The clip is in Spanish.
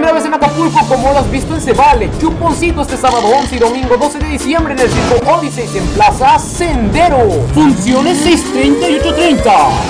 primera vez en Acapulco como lo has visto en Cebale. Chuponcito este sábado 11 y domingo 12 de diciembre en el circo Odyssey en Plaza Sendero. Funciones 6.30 y 8.30.